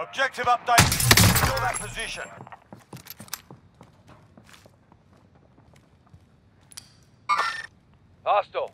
Objective update. Secure that position. Hostile.